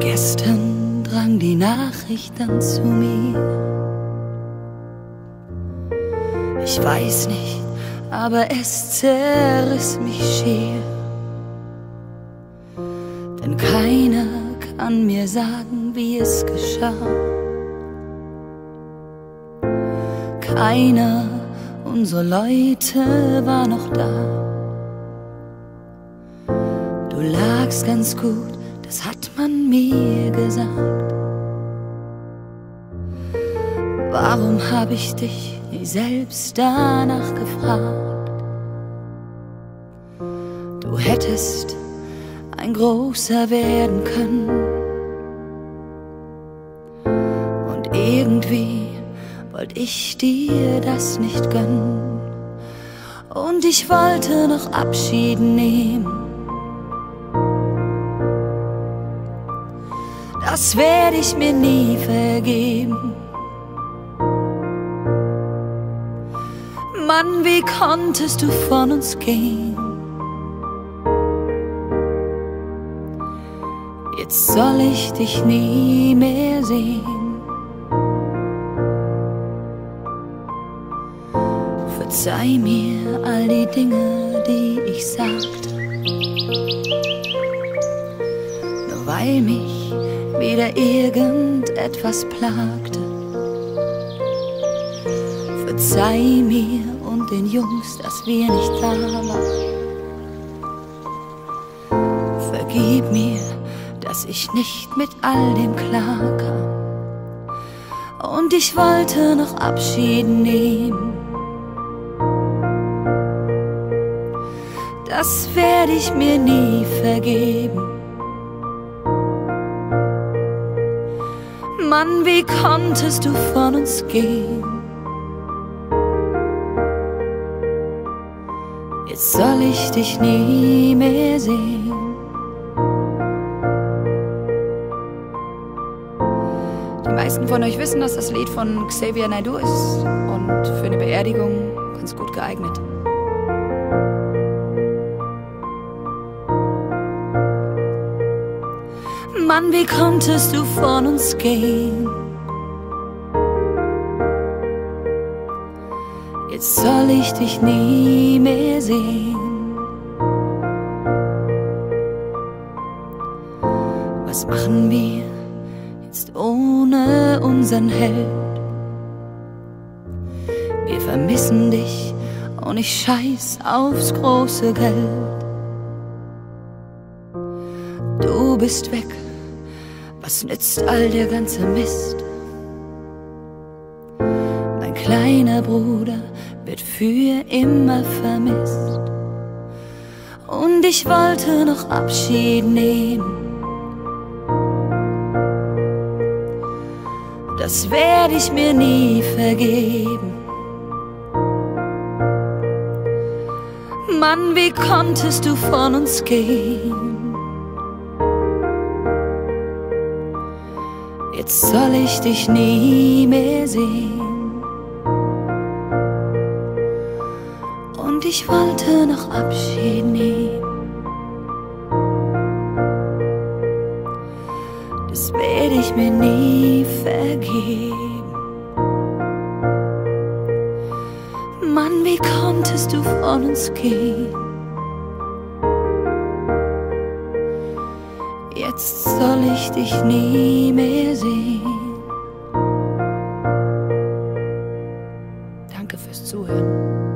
Gestern drang die Nachricht dann zu mir. Ich weiß nicht, aber es zerriss mich schier. Denn keiner kann mir sagen, wie es geschah. Keiner unserer Leute war noch da. Du lagst ganz gut, das hat man mir gesagt. Warum hab ich dich nie selbst danach gefragt? Du hättest ein großer werden können. Und irgendwie wollte ich dir das nicht gönnen. Und ich wollte noch Abschied nehmen. Das werde ich mir nie vergeben. Mann, wie konntest du von uns gehen? Jetzt soll ich dich nie mehr sehen. Verzeih mir all die Dinge, die ich sagte. Nur weil mich wieder irgendetwas plagte. Verzeih mir und den Jungs, dass wir nicht da waren. Vergib mir dass ich nicht mit all dem klarkam. Und ich wollte noch Abschied nehmen. Das werde ich mir nie vergeben. Mann, wie konntest du von uns gehen? Jetzt soll ich dich nie mehr sehen. meisten von euch wissen, dass das Lied von Xavier Naidoo ist und für eine Beerdigung ganz gut geeignet. Mann, wie konntest du von uns gehen? Jetzt soll ich dich nie mehr sehen. Was machen wir? jetzt ohne unseren Held. Wir vermissen dich und ich scheiß aufs große Geld. Du bist weg, was nützt all der ganze Mist? Mein kleiner Bruder wird für immer vermisst. Und ich wollte noch Abschied nehmen das werde ich mir nie vergeben. Mann, wie konntest du von uns gehen? Jetzt soll ich dich nie mehr sehen. Und ich wollte noch Abschied nehmen. das werde ich mir nie vergeben. Mann, wie konntest du von uns gehen? Jetzt soll ich dich nie mehr sehen. Danke fürs Zuhören.